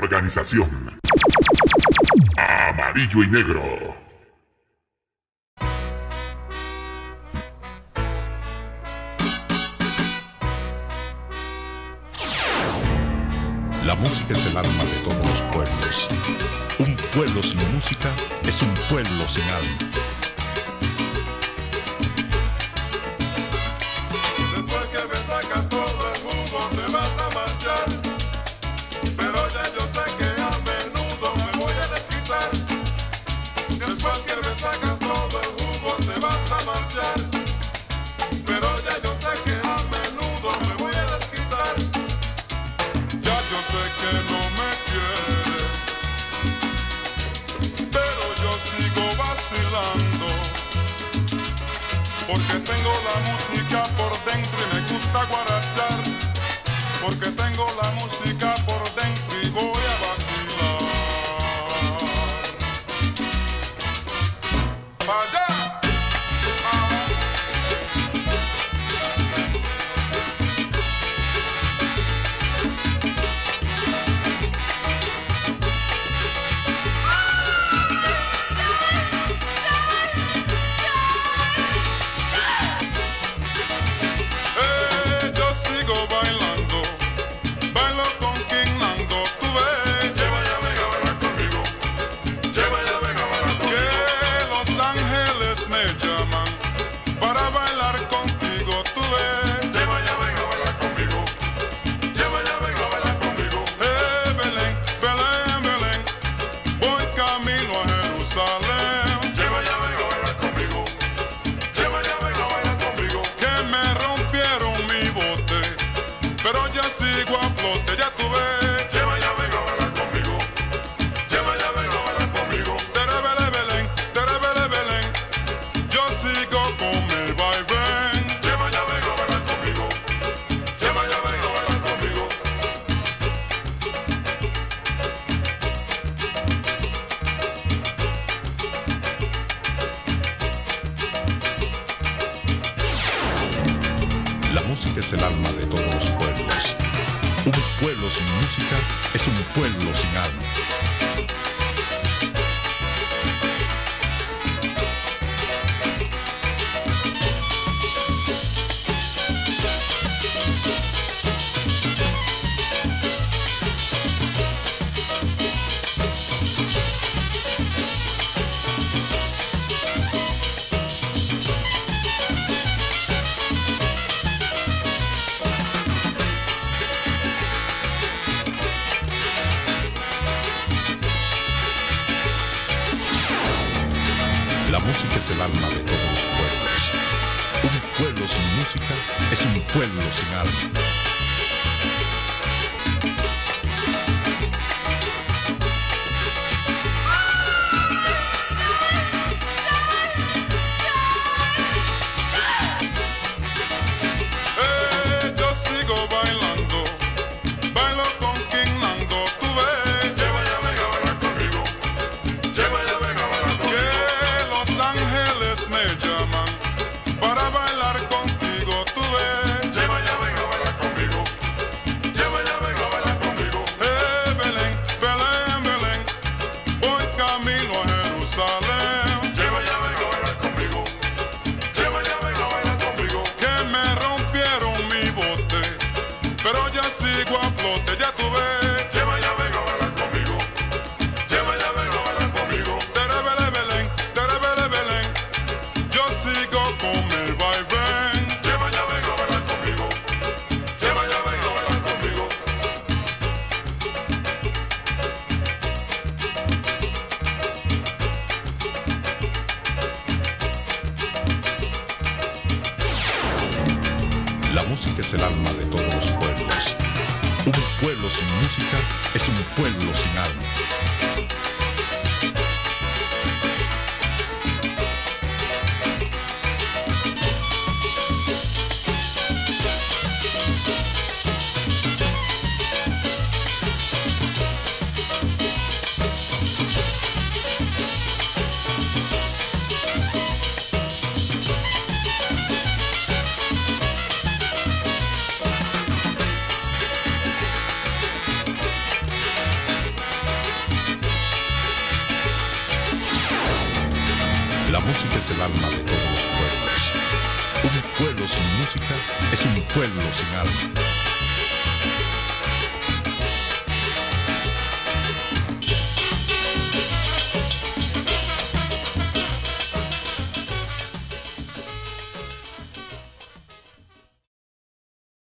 Organización. Amarillo y negro. La música es el alma de todos los pueblos. Un pueblo sin música es un pueblo sin alma. Porque tengo la música por dentro y me gusta guarachar. Porque a flote, ya tú ves. Lleva ya, venga, baila conmigo. Lleva ya, venga, baila conmigo. Tere, bele, belén, tere, bele, belén. Yo sigo con mi vaivén. Lleva ya, venga, baila conmigo. Lleva ya, venga, baila conmigo. La música es el alma de todos los pueblos. Un pueblo sin música es un pueblo sin alma. La música es el alma de todos los pueblos. Un pueblo sin música es un pueblo sin alma. Sigo a flote, ya tú ves. Lleva ya, venga, baila conmigo. Lleva ya, venga, baila conmigo. Tere, bele, belén, tere, bele, belén. Yo sigo con mi vaivén. Lleva ya, venga, baila conmigo. Lleva ya, venga, baila conmigo. La música es el alma de todos los pueblos. Un pueblo sin música es un pueblo sin alma. El alma de todos los pueblos. Un pueblo sin música es un pueblo sin alma.